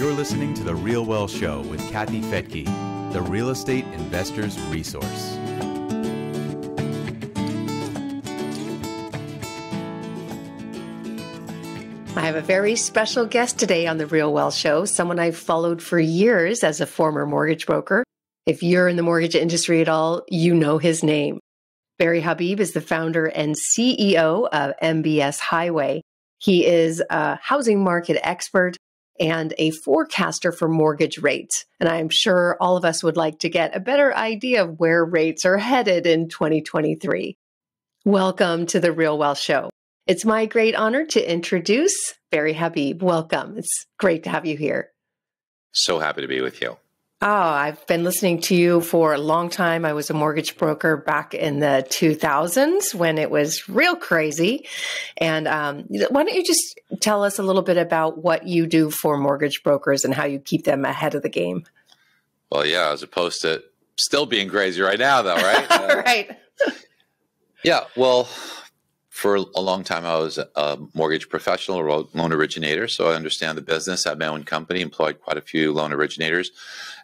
You're listening to The Real Wealth Show with Kathy Fettke, the real estate investor's resource. I have a very special guest today on The Real Wealth Show, someone I've followed for years as a former mortgage broker. If you're in the mortgage industry at all, you know his name. Barry Habib is the founder and CEO of MBS Highway. He is a housing market expert and a forecaster for mortgage rates. And I'm sure all of us would like to get a better idea of where rates are headed in 2023. Welcome to the Real Wealth Show. It's my great honor to introduce Barry Habib. Welcome. It's great to have you here. So happy to be with you. Oh, I've been listening to you for a long time. I was a mortgage broker back in the 2000s when it was real crazy. And um, why don't you just tell us a little bit about what you do for mortgage brokers and how you keep them ahead of the game? Well, yeah, as opposed to still being crazy right now, though, right? right. yeah. Well, for a long time, I was a mortgage professional, loan originator. So I understand the business. I had my own company, employed quite a few loan originators,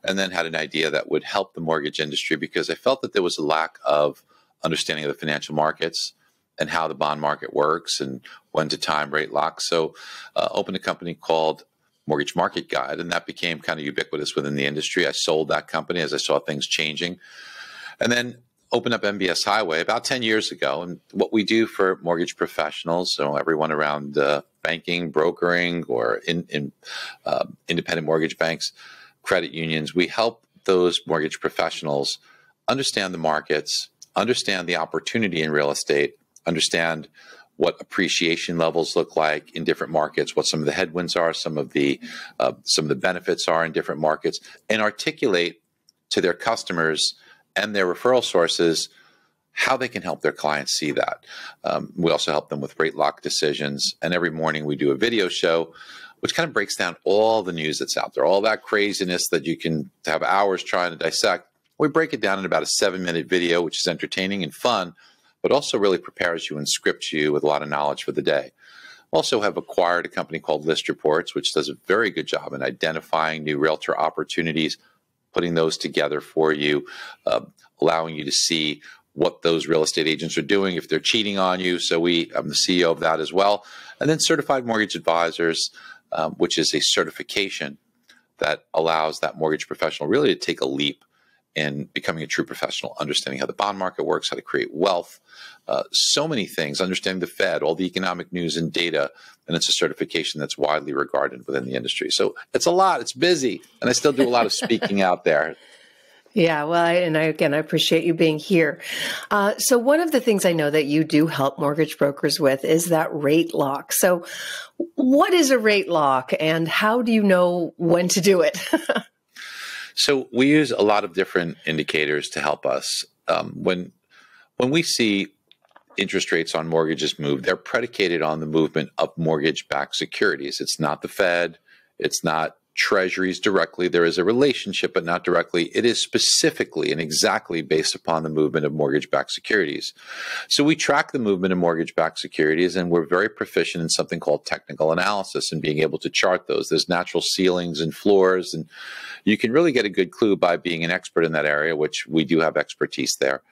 and then had an idea that would help the mortgage industry because I felt that there was a lack of understanding of the financial markets and how the bond market works and when to time rate lock. So uh, opened a company called Mortgage Market Guide, and that became kind of ubiquitous within the industry. I sold that company as I saw things changing. And then opened up MBS Highway about 10 years ago. And what we do for mortgage professionals, so everyone around uh, banking, brokering, or in, in uh, independent mortgage banks, credit unions, we help those mortgage professionals understand the markets, understand the opportunity in real estate, understand what appreciation levels look like in different markets, what some of the headwinds are, some of the uh, some of the benefits are in different markets, and articulate to their customers and their referral sources how they can help their clients see that. Um, we also help them with rate lock decisions. And every morning we do a video show, which kind of breaks down all the news that's out there, all that craziness that you can have hours trying to dissect. We break it down in about a seven minute video, which is entertaining and fun, but also really prepares you and scripts you with a lot of knowledge for the day. Also, have acquired a company called List Reports, which does a very good job in identifying new realtor opportunities putting those together for you, uh, allowing you to see what those real estate agents are doing if they're cheating on you. So we, I'm the CEO of that as well. And then certified mortgage advisors, um, which is a certification that allows that mortgage professional really to take a leap in becoming a true professional, understanding how the bond market works, how to create wealth, uh, so many things, understanding the Fed, all the economic news and data. And it's a certification that's widely regarded within the industry. So it's a lot, it's busy. And I still do a lot of speaking out there. Yeah, well, I, and I, again, I appreciate you being here. Uh, so, one of the things I know that you do help mortgage brokers with is that rate lock. So, what is a rate lock, and how do you know when to do it? So we use a lot of different indicators to help us. Um, when when we see interest rates on mortgages move, they're predicated on the movement of mortgage-backed securities. It's not the Fed. It's not treasuries directly. There is a relationship, but not directly. It is specifically and exactly based upon the movement of mortgage backed securities. So we track the movement of mortgage backed securities, and we're very proficient in something called technical analysis and being able to chart those. There's natural ceilings and floors, and you can really get a good clue by being an expert in that area, which we do have expertise there.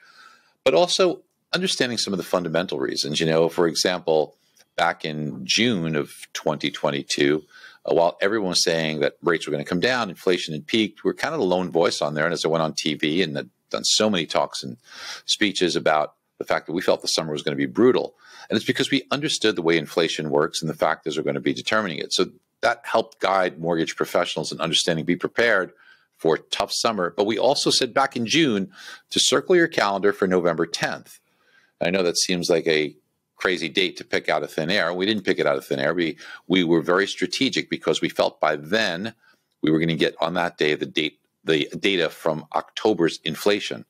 But also understanding some of the fundamental reasons. You know, for example, back in June of 2022, uh, while everyone was saying that rates were going to come down, inflation had peaked, we are kind of the lone voice on there. And as I went on TV and had done so many talks and speeches about the fact that we felt the summer was going to be brutal. And it's because we understood the way inflation works and the factors are going to be determining it. So that helped guide mortgage professionals in understanding, be prepared for a tough summer. But we also said back in June to circle your calendar for November 10th. I know that seems like a crazy date to pick out of thin air. We didn't pick it out of thin air. We we were very strategic because we felt by then we were going to get on that day the date the data from October's inflation.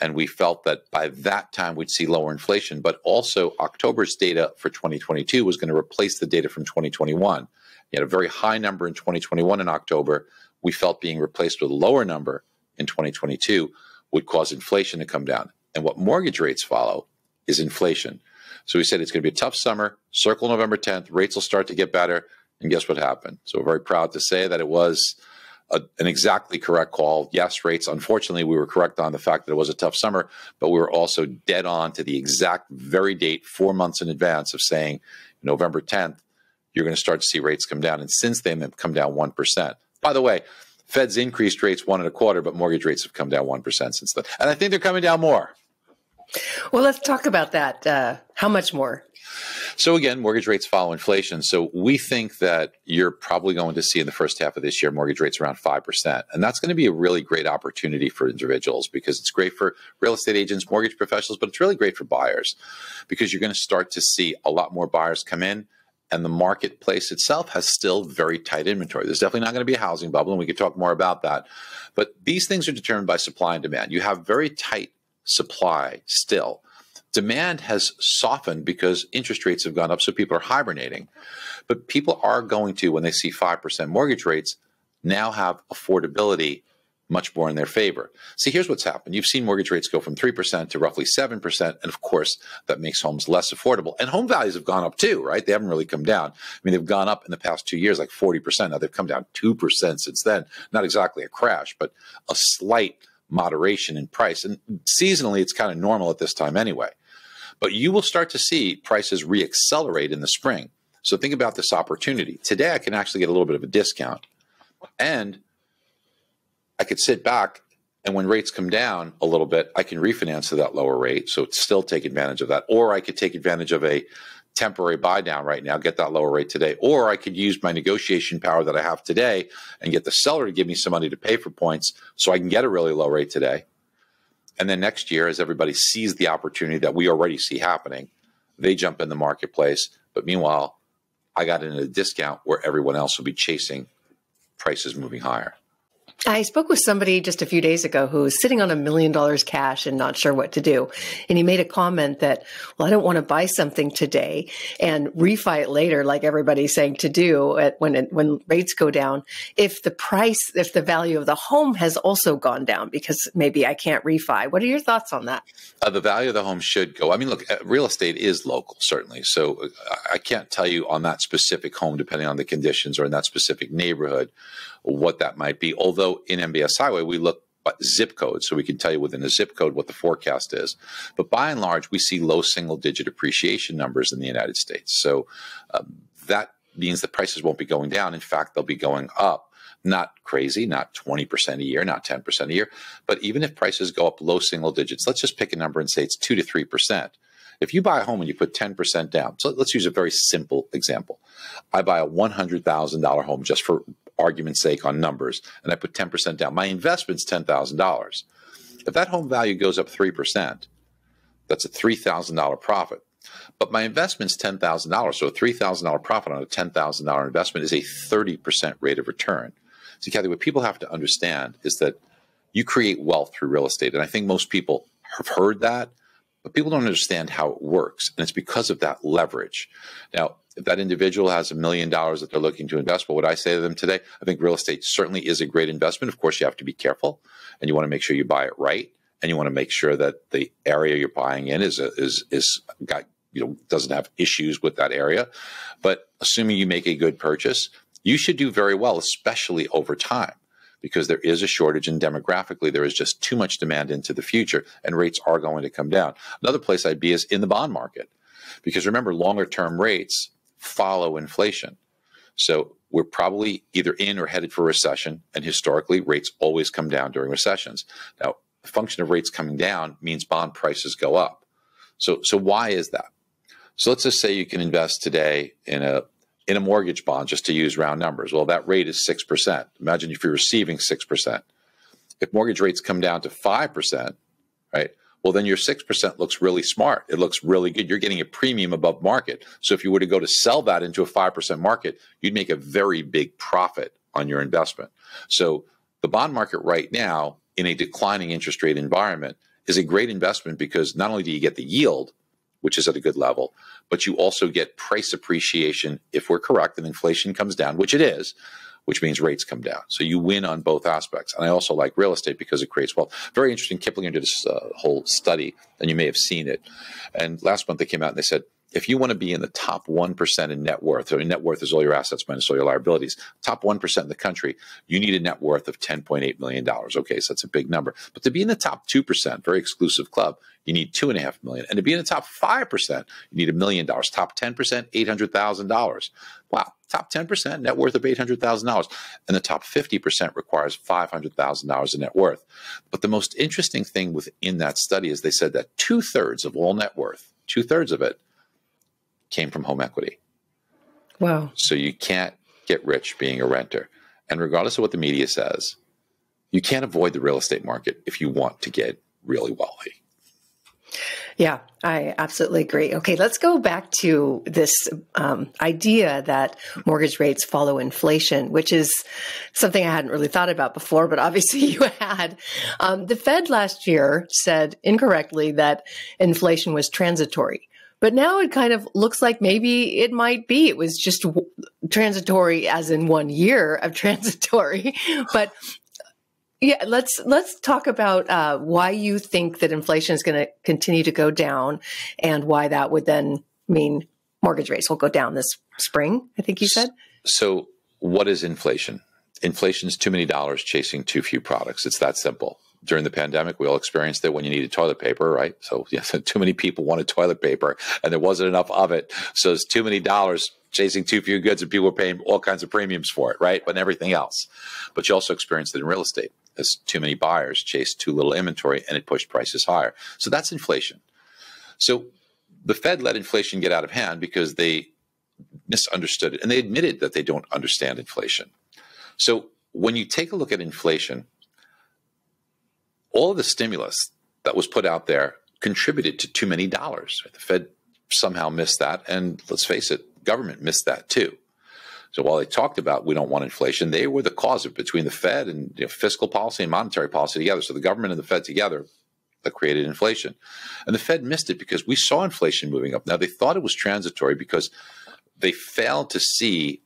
And we felt that by that time we'd see lower inflation, but also October's data for 2022 was going to replace the data from 2021. You had a very high number in 2021 in October. We felt being replaced with a lower number in 2022 would cause inflation to come down. And what mortgage rates follow is inflation. So we said it's going to be a tough summer. Circle November 10th. Rates will start to get better. And guess what happened? So we're very proud to say that it was a, an exactly correct call. Yes, rates, unfortunately, we were correct on the fact that it was a tough summer, but we were also dead on to the exact very date, four months in advance, of saying November 10th, you're going to start to see rates come down. And since then, they've come down 1%. By the way, Fed's increased rates one and a quarter, but mortgage rates have come down 1% since then. And I think they're coming down more. Well, let's talk about that. Uh, how much more? So again, mortgage rates follow inflation. So we think that you're probably going to see in the first half of this year mortgage rates around 5%. And that's going to be a really great opportunity for individuals because it's great for real estate agents, mortgage professionals, but it's really great for buyers because you're going to start to see a lot more buyers come in and the marketplace itself has still very tight inventory. There's definitely not going to be a housing bubble, and we could talk more about that. But these things are determined by supply and demand. You have very tight supply still. Demand has softened because interest rates have gone up, so people are hibernating. But people are going to, when they see 5% mortgage rates, now have affordability much more in their favor. See, here's what's happened. You've seen mortgage rates go from 3% to roughly 7%. And of course, that makes homes less affordable. And home values have gone up too, right? They haven't really come down. I mean, they've gone up in the past two years, like 40%. Now they've come down 2% since then. Not exactly a crash, but a slight moderation in price. And seasonally, it's kind of normal at this time anyway. But you will start to see prices reaccelerate in the spring. So think about this opportunity. Today, I can actually get a little bit of a discount. And I could sit back and when rates come down a little bit, I can refinance to that lower rate. So still take advantage of that. Or I could take advantage of a temporary buy down right now, get that lower rate today. Or I could use my negotiation power that I have today and get the seller to give me some money to pay for points so I can get a really low rate today. And then next year, as everybody sees the opportunity that we already see happening, they jump in the marketplace. But meanwhile, I got in a discount where everyone else will be chasing prices moving higher. I spoke with somebody just a few days ago who was sitting on a million dollars cash and not sure what to do. And he made a comment that, well, I don't want to buy something today and refi it later, like everybody's saying to do at, when, it, when rates go down. If the price, if the value of the home has also gone down because maybe I can't refi. What are your thoughts on that? Uh, the value of the home should go. I mean, look, uh, real estate is local, certainly. So uh, I can't tell you on that specific home, depending on the conditions or in that specific neighborhood, what that might be. Although in MBS Highway, we look at zip code, so we can tell you within a zip code what the forecast is. But by and large, we see low single digit appreciation numbers in the United States. So um, that means the prices won't be going down. In fact, they'll be going up. Not crazy, not 20% a year, not 10% a year. But even if prices go up low single digits, let's just pick a number and say it's 2 to 3%. If you buy a home and you put 10% down, so let's use a very simple example. I buy a $100,000 home just for argument's sake on numbers, and I put 10% down. My investment's $10,000. If that home value goes up 3%, that's a $3,000 profit. But my investment's $10,000. So a $3,000 profit on a $10,000 investment is a 30% rate of return. See, Kathy, what people have to understand is that you create wealth through real estate. And I think most people have heard that, but people don't understand how it works. And it's because of that leverage. Now, if that individual has a million dollars that they're looking to invest, what would I say to them today? I think real estate certainly is a great investment. Of course, you have to be careful and you want to make sure you buy it right. And you want to make sure that the area you're buying in is, is, is got, you know, doesn't have issues with that area. But assuming you make a good purchase, you should do very well, especially over time because there is a shortage and demographically there is just too much demand into the future and rates are going to come down. Another place I'd be is in the bond market because remember longer term rates follow inflation. So we're probably either in or headed for recession, and historically, rates always come down during recessions. Now, the function of rates coming down means bond prices go up. So, so why is that? So let's just say you can invest today in a in a mortgage bond, just to use round numbers. Well, that rate is six percent. Imagine if you're receiving six percent. If mortgage rates come down to five percent, right? Well, then your 6% looks really smart. It looks really good. You're getting a premium above market. So if you were to go to sell that into a 5% market, you'd make a very big profit on your investment. So the bond market right now, in a declining interest rate environment, is a great investment because not only do you get the yield, which is at a good level, but you also get price appreciation if we're correct and inflation comes down, which it is which means rates come down. So you win on both aspects. And I also like real estate because it creates wealth. Very interesting. Kiplinger did this uh, whole study, and you may have seen it. And last month they came out and they said if you want to be in the top 1% in net worth, or net worth is all your assets minus all your liabilities, top 1% in the country, you need a net worth of $10.8 million. Okay, so that's a big number. But to be in the top 2%, very exclusive club, you need two and a half million. And to be in the top 5%, you need a million dollars. Top 10%, $800,000. Wow. Top 10%, net worth of $800,000. And the top 50% requires $500,000 in net worth. But the most interesting thing within that study is they said that two thirds of all net worth, two thirds of it, came from home equity. Wow. So you can't get rich being a renter. And regardless of what the media says, you can't avoid the real estate market if you want to get really wealthy. Yeah, I absolutely agree. Okay, let's go back to this um, idea that mortgage rates follow inflation, which is something I hadn't really thought about before, but obviously you had. Um, the Fed last year said incorrectly that inflation was transitory. But now it kind of looks like maybe it might be. It was just transitory, as in one year of transitory. But yeah, let's let's talk about uh, why you think that inflation is going to continue to go down, and why that would then mean mortgage rates will go down this spring. I think you said. So, what is inflation? Inflation is too many dollars chasing too few products. It's that simple during the pandemic, we all experienced it when you needed toilet paper, right? So yes, too many people wanted toilet paper and there wasn't enough of it. So it's too many dollars chasing too few goods and people were paying all kinds of premiums for it, right? But everything else. But you also experienced it in real estate as too many buyers chased too little inventory and it pushed prices higher. So that's inflation. So the Fed let inflation get out of hand because they misunderstood it and they admitted that they don't understand inflation. So when you take a look at inflation, all of the stimulus that was put out there contributed to too many dollars. The Fed somehow missed that. And let's face it, government missed that too. So while they talked about we don't want inflation, they were the cause of between the Fed and you know, fiscal policy and monetary policy together. So the government and the Fed together that created inflation. And the Fed missed it because we saw inflation moving up. Now they thought it was transitory because they failed to see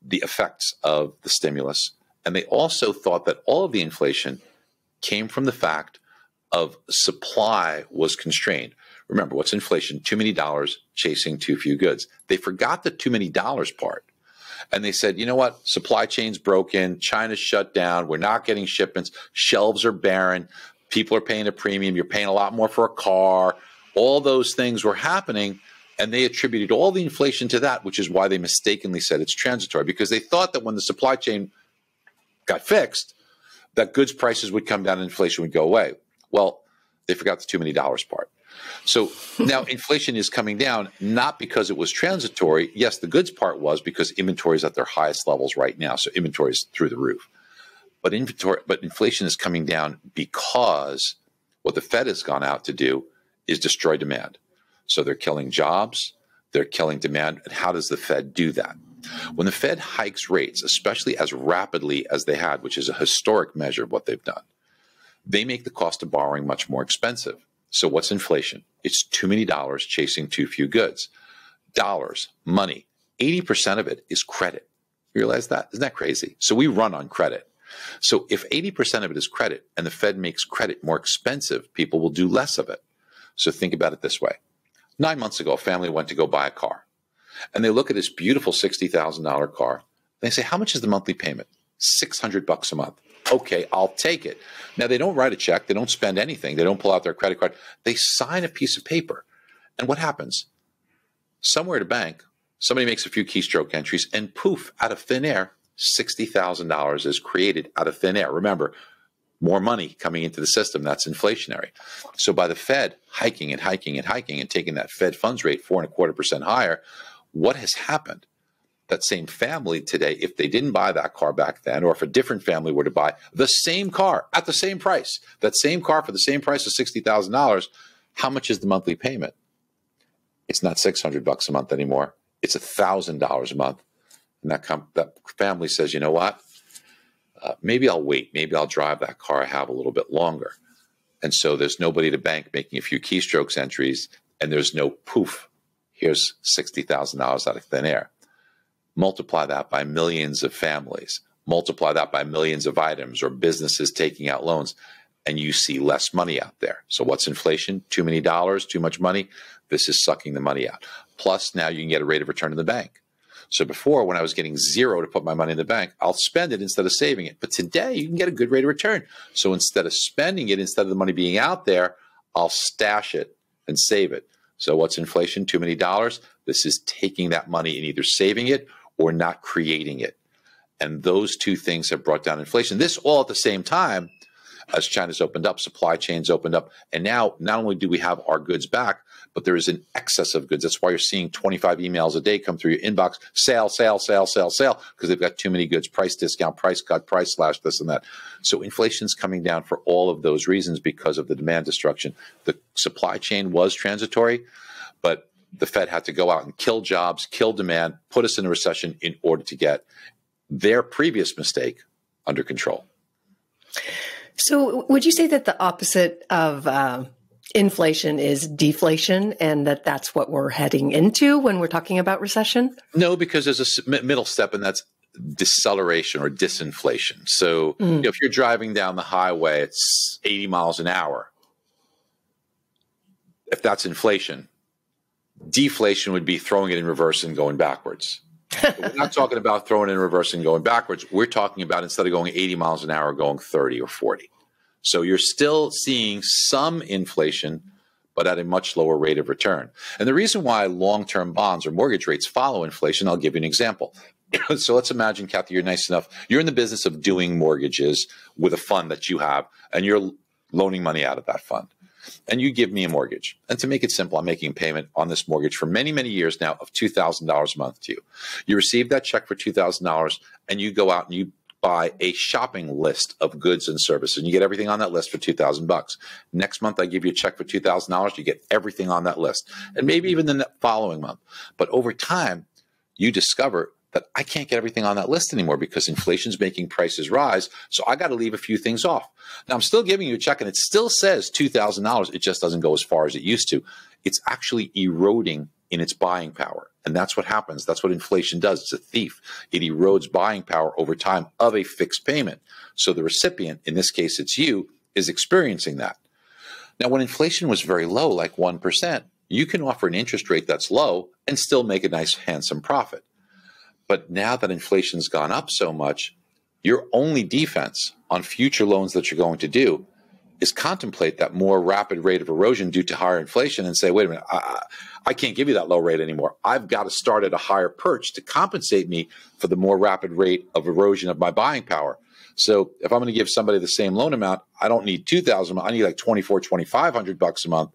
the effects of the stimulus. And they also thought that all of the inflation came from the fact of supply was constrained. Remember, what's inflation? Too many dollars chasing too few goods. They forgot the too many dollars part. And they said, you know what? Supply chain's broken. China's shut down. We're not getting shipments. Shelves are barren. People are paying a premium. You're paying a lot more for a car. All those things were happening. And they attributed all the inflation to that, which is why they mistakenly said it's transitory because they thought that when the supply chain got fixed, that goods prices would come down and inflation would go away. Well, they forgot the too many dollars part. So now inflation is coming down not because it was transitory. Yes, the goods part was because inventory is at their highest levels right now. So inventory is through the roof. But inventory, but inflation is coming down because what the Fed has gone out to do is destroy demand. So they're killing jobs, they're killing demand. And how does the Fed do that? When the Fed hikes rates, especially as rapidly as they had, which is a historic measure of what they've done, they make the cost of borrowing much more expensive. So, what's inflation? It's too many dollars chasing too few goods. Dollars, money, 80% of it is credit. You realize that? Isn't that crazy? So, we run on credit. So, if 80% of it is credit and the Fed makes credit more expensive, people will do less of it. So, think about it this way. Nine months ago, a family went to go buy a car and they look at this beautiful $60,000 car. They say, how much is the monthly payment? 600 bucks a month. Okay, I'll take it. Now they don't write a check. They don't spend anything. They don't pull out their credit card. They sign a piece of paper. And what happens? Somewhere at a bank, somebody makes a few keystroke entries and poof, out of thin air, $60,000 is created out of thin air. Remember, more money coming into the system. That's inflationary. So by the Fed hiking and hiking and hiking and taking that Fed funds rate four and a quarter percent higher, what has happened? That same family today, if they didn't buy that car back then, or if a different family were to buy the same car at the same price, that same car for the same price of $60,000, how much is the monthly payment? It's not 600 bucks a month anymore. It's $1,000 a month. And that, that family says, you know what? Uh, maybe I'll wait. Maybe I'll drive that car I have a little bit longer. And so there's nobody at the bank making a few keystrokes entries, and there's no poof here's $60,000 out of thin air. Multiply that by millions of families, multiply that by millions of items or businesses taking out loans. and you see less money out there. So what's inflation? Too many dollars, too much money. This is sucking the money out. Plus, now you can get a rate of return in the bank. So before, when I was getting zero to put my money in the bank, I'll spend it instead of saving it. But today, you can get a good rate of return. So instead of spending it, instead of the money being out there, I'll stash it and save it. So what's inflation? Too many dollars. This is taking that money and either saving it or not creating it. And those two things have brought down inflation. This all at the same time as China's opened up, supply chains opened up. And now not only do we have our goods back, but there is an excess of goods. That's why you're seeing 25 emails a day come through your inbox sale, sale, sale, sale, sale, because they've got too many goods, price discount, price cut, price slash, this and that. So inflation's coming down for all of those reasons because of the demand destruction. The supply chain was transitory, but the Fed had to go out and kill jobs, kill demand, put us in a recession in order to get their previous mistake under control. So, would you say that the opposite of uh, inflation is deflation, and that that's what we're heading into when we're talking about recession? No, because there's a middle step, and that's deceleration or disinflation. So, mm. you know, if you're driving down the highway, it's 80 miles an hour. If that's inflation, deflation would be throwing it in reverse and going backwards. we're not talking about throwing it in reverse and going backwards. We're talking about instead of going 80 miles an hour, going 30 or 40. So you're still seeing some inflation, but at a much lower rate of return. And the reason why long term bonds or mortgage rates follow inflation, I'll give you an example. so let's imagine, Kathy, you're nice enough. You're in the business of doing mortgages with a fund that you have, and you're loaning money out of that fund and you give me a mortgage. And to make it simple, I'm making a payment on this mortgage for many, many years now of $2,000 a month to you. You receive that check for $2,000 and you go out and you buy a shopping list of goods and services and you get everything on that list for 2000 bucks. Next month I give you a check for $2,000, you get everything on that list. And maybe even the following month. But over time, you discover that I can't get everything on that list anymore because inflation's making prices rise. So I got to leave a few things off. Now I'm still giving you a check and it still says $2,000. It just doesn't go as far as it used to. It's actually eroding in its buying power. And that's what happens. That's what inflation does. It's a thief. It erodes buying power over time of a fixed payment. So the recipient, in this case, it's you, is experiencing that. Now, when inflation was very low, like 1%, you can offer an interest rate that's low and still make a nice, handsome profit. But now that inflation's gone up so much, your only defense on future loans that you're going to do is contemplate that more rapid rate of erosion due to higher inflation and say, wait a minute, I, I can't give you that low rate anymore. I've got to start at a higher perch to compensate me for the more rapid rate of erosion of my buying power. So if I'm going to give somebody the same loan amount, I don't need 2000 I need like 24, 2500 bucks a month.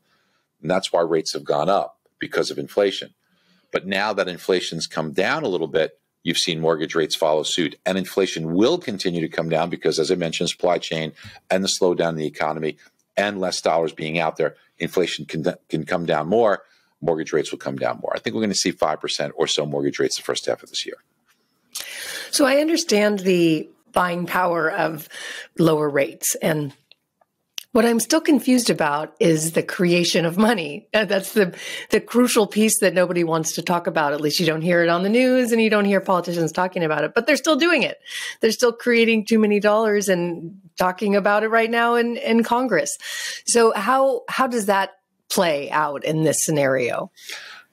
And that's why rates have gone up because of inflation. But now that inflation's come down a little bit, you've seen mortgage rates follow suit. And inflation will continue to come down because, as I mentioned, supply chain and the slowdown in the economy and less dollars being out there, inflation can, can come down more. Mortgage rates will come down more. I think we're going to see 5% or so mortgage rates the first half of this year. So I understand the buying power of lower rates and what I'm still confused about is the creation of money. Uh, that's the the crucial piece that nobody wants to talk about. At least you don't hear it on the news and you don't hear politicians talking about it. But they're still doing it. They're still creating too many dollars and talking about it right now in, in Congress. So how how does that play out in this scenario?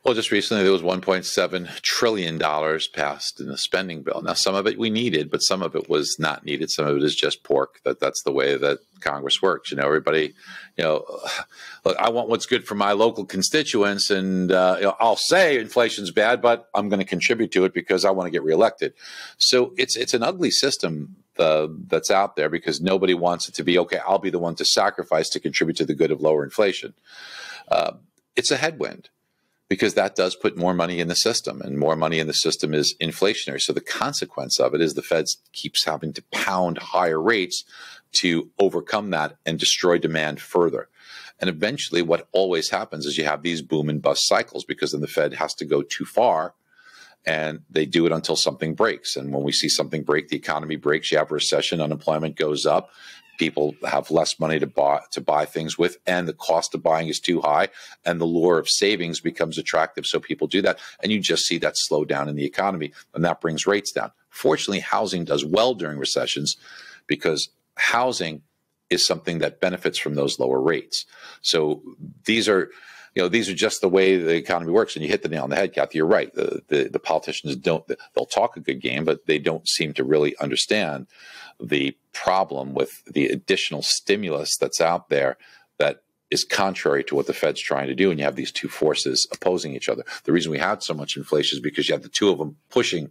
Well, just recently there was 1.7 trillion dollars passed in the spending bill. Now, some of it we needed, but some of it was not needed. Some of it is just pork. That that's the way that Congress works. You know, everybody, you know, look, I want what's good for my local constituents, and uh, you know, I'll say inflation's bad, but I'm going to contribute to it because I want to get reelected. So it's it's an ugly system uh, that's out there because nobody wants it to be okay. I'll be the one to sacrifice to contribute to the good of lower inflation. Uh, it's a headwind because that does put more money in the system and more money in the system is inflationary. So the consequence of it is the Fed keeps having to pound higher rates to overcome that and destroy demand further. And eventually what always happens is you have these boom and bust cycles because then the Fed has to go too far and they do it until something breaks. And when we see something break, the economy breaks, you have a recession, unemployment goes up, people have less money to buy to buy things with and the cost of buying is too high and the lure of savings becomes attractive so people do that and you just see that slow down in the economy and that brings rates down fortunately housing does well during recessions because housing is something that benefits from those lower rates. So these are you know, these are just the way the economy works. And you hit the nail on the head, Kathy. You're right. The, the, the politicians don't, they'll talk a good game, but they don't seem to really understand the problem with the additional stimulus that's out there that is contrary to what the Fed's trying to do. And you have these two forces opposing each other. The reason we had so much inflation is because you have the two of them pushing,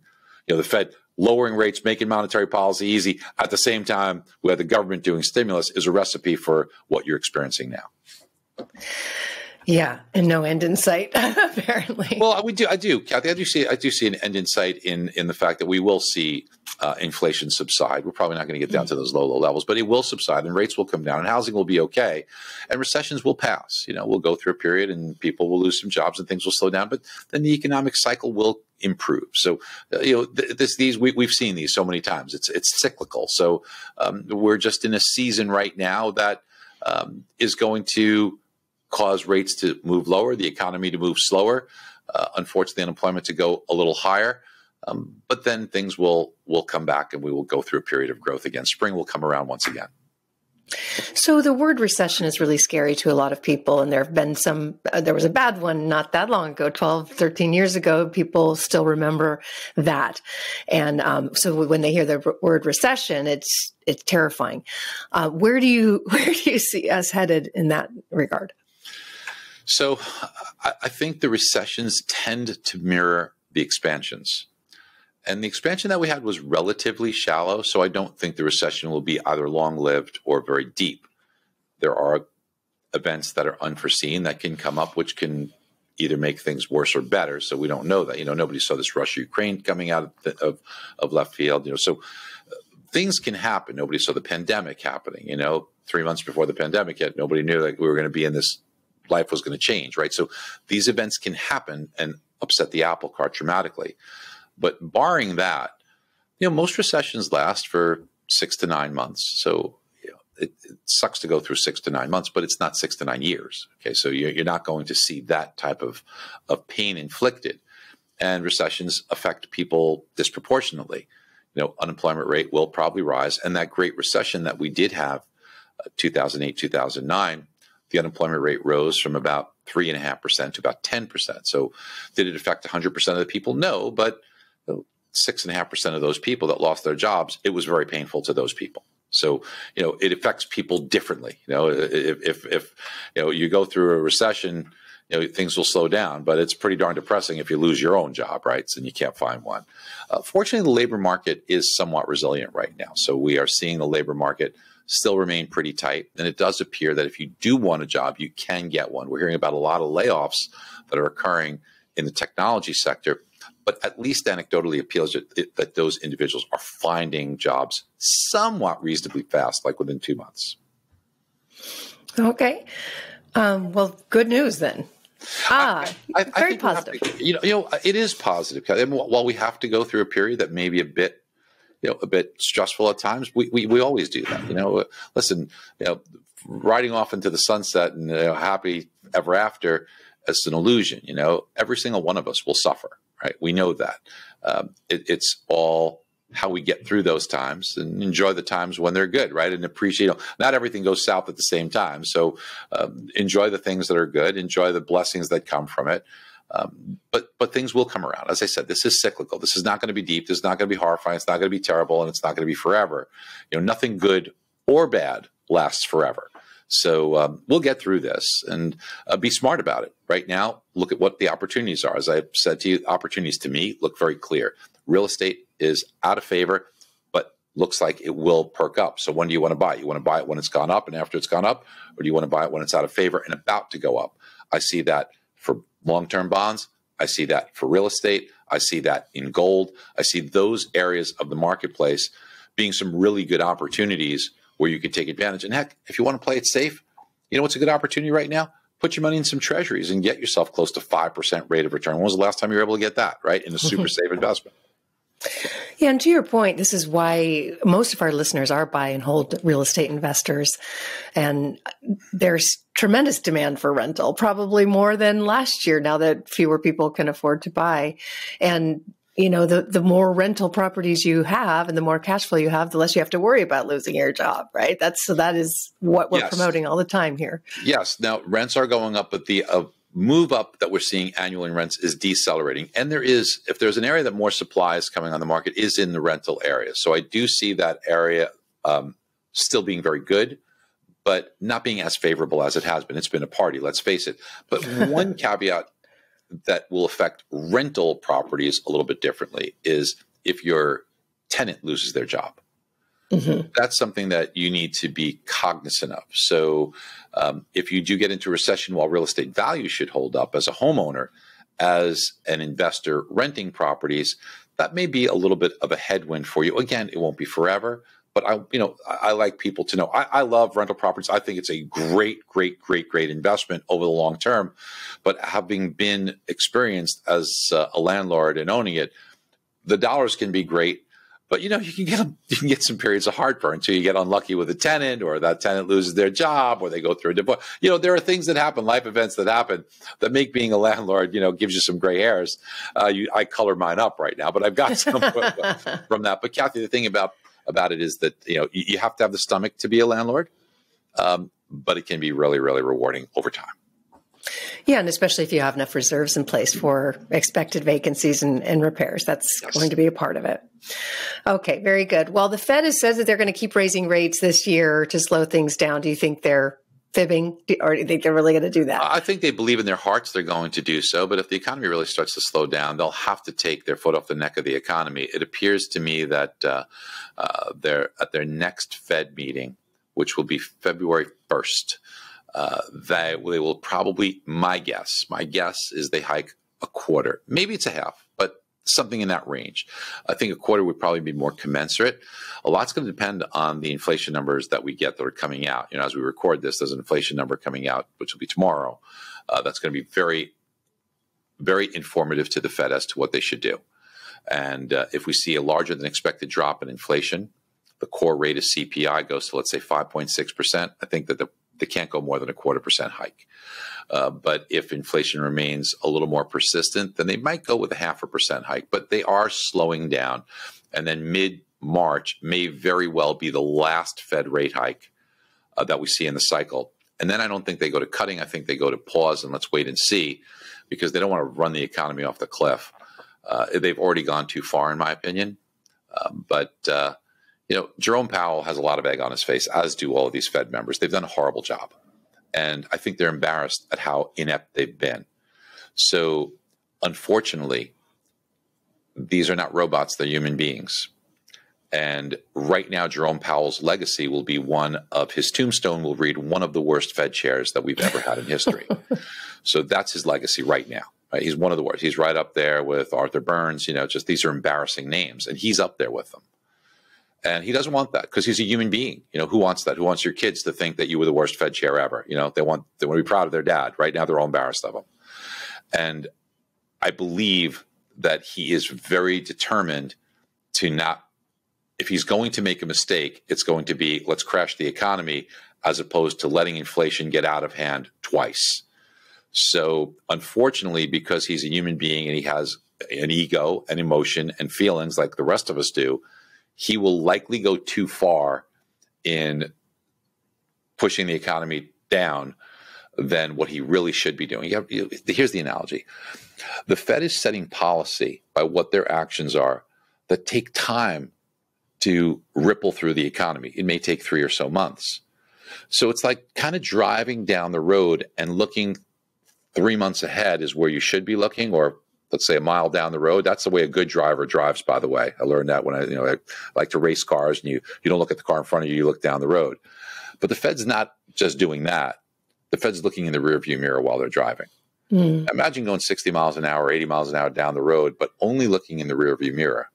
you know, the Fed lowering rates, making monetary policy easy. At the same time, we have the government doing stimulus is a recipe for what you're experiencing now. Yeah, and no end in sight, apparently. Well, we do. I do, Kathy. I do see. I do see an end in sight in in the fact that we will see uh, inflation subside. We're probably not going to get down to those low low levels, but it will subside, and rates will come down, and housing will be okay, and recessions will pass. You know, we'll go through a period, and people will lose some jobs, and things will slow down, but then the economic cycle will improve. So, uh, you know, th- this, these we, have seen these so many times. It's it's cyclical. So, um, we're just in a season right now that um, is going to cause rates to move lower, the economy to move slower, uh, unfortunately, unemployment to go a little higher. Um, but then things will will come back, and we will go through a period of growth again. Spring will come around once again. So the word recession is really scary to a lot of people. And there have been some, uh, there was a bad one not that long ago, 12, 13 years ago. People still remember that. And um, so when they hear the word recession, it's, it's terrifying. Uh, where do you, where do you see us headed in that regard? So I think the recessions tend to mirror the expansions. And the expansion that we had was relatively shallow, so I don't think the recession will be either long lived or very deep. There are events that are unforeseen that can come up, which can either make things worse or better. So we don't know that. You know, nobody saw this Russia Ukraine coming out of, the, of, of left field. You know, so uh, things can happen. Nobody saw the pandemic happening. You know, three months before the pandemic hit, nobody knew that we were going to be in this life was going to change, right? So these events can happen and upset the apple cart dramatically. But barring that, you know, most recessions last for six to nine months. So you know, it, it, sucks to go through six to nine months, but it's not six to nine years. Okay, so you're, you're not going to see that type of of pain inflicted, and recessions affect people disproportionately. You know, unemployment rate will probably rise, and that Great Recession that we did have, uh, 2008, 2009 the unemployment rate rose from about 3.5% to about 10%. So, did it affect 100% of the people? No, but 6.5% of those people that lost their jobs, it was very painful to those people. So, you know, it affects people differently. You know, if, if, if you know, you go through a recession, you know, things will slow down, but it's pretty darn depressing if you lose your own job, right? And you can't find one. Uh, fortunately, the labor market is somewhat resilient right now. So we are seeing the labor market still remain pretty tight. And it does appear that if you do want a job, you can get one. We're hearing about a lot of layoffs that are occurring in the technology sector, but at least anecdotally appeals that, that those individuals are finding jobs somewhat reasonably fast, like within two months. Okay. Um, well, good news then. Ah, I, I, very I positive. To, you know, you know, it is positive. While we have to go through a period that may be a bit you know a bit stressful at times. We we, we always do that. You know, listen, you know, riding off into the sunset and you know, happy ever after as an illusion. You know, every single one of us will suffer. Right? We know that. Um, it, it's all how we get through those times and enjoy the times when they're good, right? And appreciate. You know, not everything goes south at the same time, so um, enjoy the things that are good. Enjoy the blessings that come from it. Um, but but things will come around. As I said, this is cyclical. This is not going to be deep. This is not going to be horrifying. It's not going to be terrible, and it's not going to be forever. You know, nothing good or bad lasts forever. So um, we'll get through this and uh, be smart about it. Right now, look at what the opportunities are. As I said to you, opportunities to me look very clear. Real estate is out of favor, but looks like it will perk up. So when do you want to buy? You want to buy it when it's gone up and after it's gone up, or do you want to buy it when it's out of favor and about to go up? I see that for long term bonds. I see that for real estate. I see that in gold. I see those areas of the marketplace being some really good opportunities where you can take advantage. And heck, if you want to play it safe, you know what's a good opportunity right now? Put your money in some treasuries and get yourself close to 5% rate of return. When was the last time you were able to get that, right? In a super safe investment. Yeah, and to your point, this is why most of our listeners are buy and hold real estate investors. And there's tremendous demand for rental, probably more than last year now that fewer people can afford to buy. And you know, the, the more rental properties you have and the more cash flow you have, the less you have to worry about losing your job, right? That's so that is what we're yes. promoting all the time here. Yes. Now rents are going up, but the uh, move up that we're seeing annually in rents is decelerating. And there is, if there's an area that more supply is coming on the market, is in the rental area. So I do see that area um, still being very good, but not being as favorable as it has been. It's been a party, let's face it. But one caveat that will affect rental properties a little bit differently is if your tenant loses their job. Mm-hmm. That's something that you need to be cognizant of. So, um, if you do get into recession while real estate value should hold up as a homeowner, as an investor renting properties, that may be a little bit of a headwind for you. Again, it won't be forever, but I, you know, I, I like people to know. I, I, love rental properties. I think it's a great, great, great, great investment over the long term. But having been experienced as uh, a landlord and owning it, the dollars can be great. But you know, you can get you can get some periods of heartburn until you get unlucky with a tenant, or that tenant loses their job, or they go through a divorce. You know, there are things that happen, life events that happen, that make being a landlord, you know, gives you some gray hairs. Uh, you, I color mine up right now, but I've got some from that. But Kathy, the thing about about it is that you know you, you have to have the stomach to be a landlord, um, but it can be really really rewarding over time. Yeah, and especially if you have enough reserves in place for expected vacancies and, and repairs, that's yes. going to be a part of it. Okay, very good. Well, the Fed has said that they're going to keep raising rates this year to slow things down. Do you think they're fibbing, or do you think they're really going to do that? I think they believe in their hearts they're going to do so. But if the economy really starts to slow down, they'll have to take their foot off the neck of the economy. It appears to me that uh, uh, they're at their next Fed meeting, which will be February 1st. Uh, they, they will probably, my guess, my guess is they hike a quarter. Maybe it's a half, but something in that range. I think a quarter would probably be more commensurate. A lot's going to depend on the inflation numbers that we get that are coming out. You know, as we record this, there's an inflation number coming out, which will be tomorrow. Uh, that's going to be very, very informative to the Fed as to what they should do. And uh, if we see a larger than expected drop in inflation, the core rate of CPI goes to let's say 5.6%. I think that the, they can't go more than a quarter percent hike. Uh, but if inflation remains a little more persistent, then they might go with a half a percent hike. But they are slowing down. And then mid March may very well be the last Fed rate hike uh, that we see in the cycle. And then I don't think they go to cutting. I think they go to pause and let's wait and see because they don't want to run the economy off the cliff. Uh, they've already gone too far, in my opinion. Um, but, uh, you know, Jerome Powell has a lot of egg on his face, as do all of these Fed members. They've done a horrible job. And I think they're embarrassed at how inept they've been. So, unfortunately, these are not robots, they're human beings. And right now, Jerome Powell's legacy will be one of his tombstone will read one of the worst Fed chairs that we've ever had in history. so that's his legacy right now. Right? He's one of the worst. He's right up there with Arthur Burns. You know, just these are embarrassing names, and he's up there with them. And he doesn't want that because he's a human being. You know, who wants that? Who wants your kids to think that you were the worst Fed chair ever? You know, they want they want to be proud of their dad. Right now, they're all embarrassed of him. And I believe that he is very determined to not. If he's going to make a mistake, it's going to be let's crash the economy as opposed to letting inflation get out of hand twice. So, unfortunately, because he's a human being and he has an ego, and emotion, and feelings like the rest of us do, he will likely go too far in pushing the economy down than what he really should be doing. Have, you, here's the analogy the Fed is setting policy by what their actions are that take time to ripple through the economy. It may take three or so months. So it's like kind of driving down the road and looking three months ahead is where you should be looking, or let's say a mile down the road. That's the way a good driver drives, by the way. I learned that when I, you know, I like to race cars and you, you don't look at the car in front of you, you look down the road. But the Fed's not just doing that. The Fed's looking in the rearview mirror while they're driving. Mm. Imagine going 60 miles an hour, 80 miles an hour down the road, but only looking in the rearview mirror.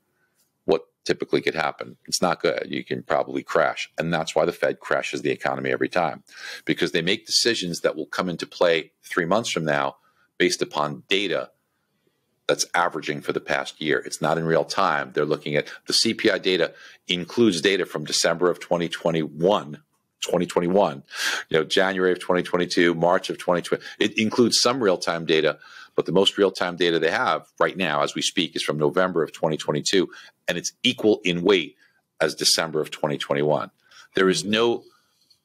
What typically could happen? It's not good. You can probably crash. And that's why the Fed crashes the economy every time because they make decisions that will come into play three months from now based upon data that's averaging for the past year. It's not in real time. They're looking at the CPI data includes data from December of 2021 2021, you know, January of 2022, March of 2020. It includes some real time data, But the most real time data they have right now, as we speak, is from November of 2022, and it's equal in weight as December of 2021. There is no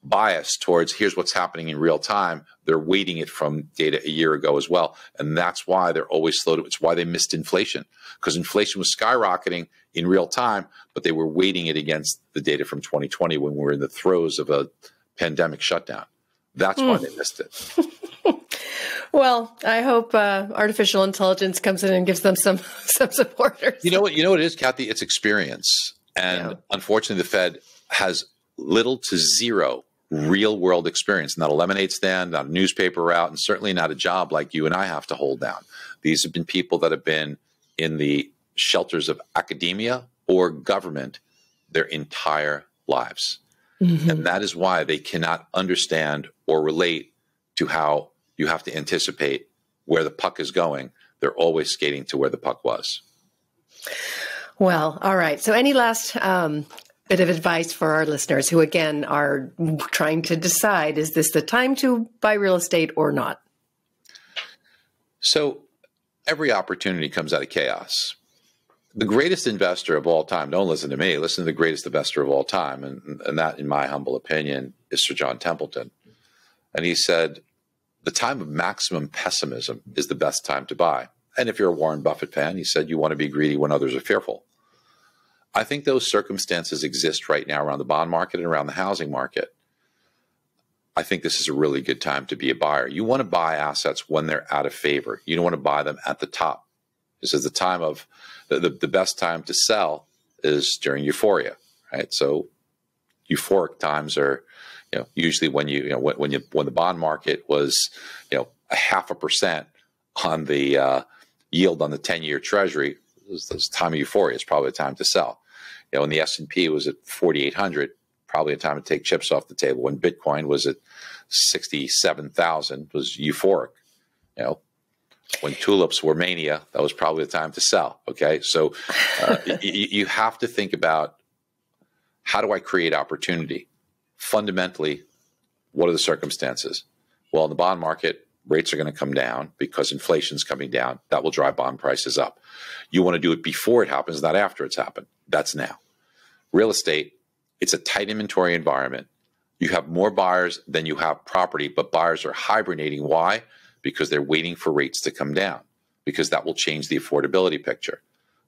bias towards here's what's happening in real time. They're weighting it from data a year ago as well. And that's why they're always slow to, it's why they missed inflation because inflation was skyrocketing in real time, but they were weighting it against the data from 2020 when we were in the throes of a pandemic shutdown. That's mm. why hmm. they missed it. well, I hope uh, artificial intelligence comes in and gives them some some support. You know what? You know what it is, Kathy. It's experience, and yeah. unfortunately, the Fed has little to zero real world experience, not a lemonade stand, not a newspaper route, and certainly not a job like you and I have to hold down. These have been people that have been in the shelters of academia or government their entire lives. Mm-hmm. And that is why they cannot understand or relate to how you have to anticipate where the puck is going. They're always skating to where the puck was. Well, all right. So, any last um, bit of advice for our listeners who, again, are trying to decide is this the time to buy real estate or not? So, every opportunity comes out of chaos. The greatest investor of all time, don't listen to me, listen to the greatest investor of all time. And, and that, in my humble opinion, is Sir John Templeton. And he said, the time of maximum pessimism is the best time to buy. And if you're a Warren Buffett fan, he said you want to be greedy when others are fearful. I think those circumstances exist right now around the bond market and around the housing market. I think this is a really good time to be a buyer. You want to buy assets when they're out of favor. You don't want to buy them at the top. This is the time of the, the, the best time to sell is during euphoria, right? So euphoric times are, you know, usually when you, you know, when, when you, when the bond market was, you know, a half a percent on the uh, yield on the 10 year treasury, this, time of euphoria is probably the time to sell you know, when the S and P was at 4,800, probably a time to take chips off the table. When Bitcoin was at 67,000, was euphoric. You know, when tulips were mania, that was probably the time to sell. Okay, so uh, you, you have to think about how do I create opportunity? Fundamentally, what are the circumstances? Well, in the bond market, rates are going to come down because inflation's coming down. That will drive bond prices up. You want to do it before it happens, not after it's happened. That's now. Real estate, it's a tight inventory environment. You have more buyers than you have property, but buyers are hibernating. Why? Because they're waiting for rates to come down, because that will change the affordability picture.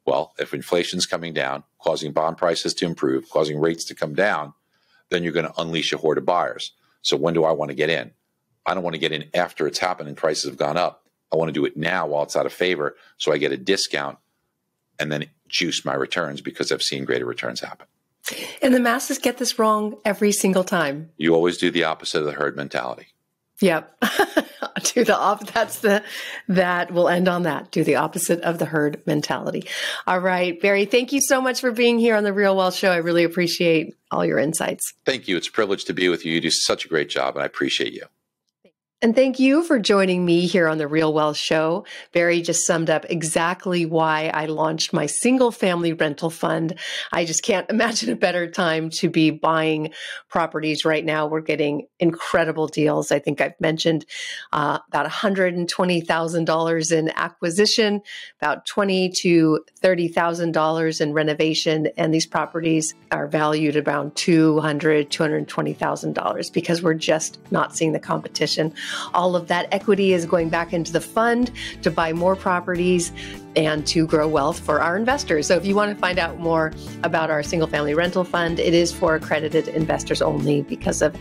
Well, if inflation's coming down, causing bond prices to improve, causing rates to come down, then you're going to unleash a horde of buyers. So when do I want to get in? I don't want to get in after it's happened and prices have gone up. I want to do it now while it's out of favor so I get a discount and then juice my returns because I've seen greater returns happen. And the masses get this wrong every single time. You always do the opposite of the herd mentality. Yep. do the op- that's the that will end on that. Do the opposite of the herd mentality. All right, Barry, thank you so much for being here on the Real Wealth Show. I really appreciate all your insights. Thank you. It's a privilege to be with you. You do such a great job and I appreciate you. And thank you for joining me here on the Real Wealth Show. Barry just summed up exactly why I launched my single family rental fund. I just can't imagine a better time to be buying properties right now. We're getting incredible deals. I think I've mentioned uh, about $120,000 in acquisition, about twenty to $30,000 in renovation. And these properties are valued around $200,000, $220,000 because we're just not seeing the competition. All of that equity is going back into the fund to buy more properties and to grow wealth for our investors. So if you want to find out more about our single family rental fund, it is for accredited investors only because of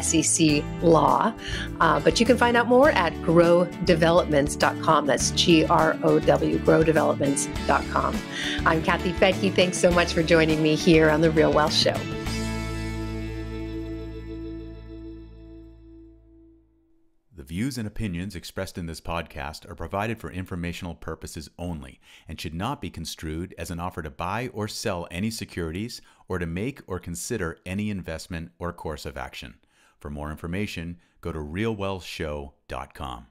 SEC law. Uh, but you can find out more at growdevelopments.com. That's G R O W, growdevelopments.com. I'm Kathy Fettke. Thanks so much for joining me here on The Real Wealth Show. Views and opinions expressed in this podcast are provided for informational purposes only and should not be construed as an offer to buy or sell any securities or to make or consider any investment or course of action. For more information, go to realwealthshow.com.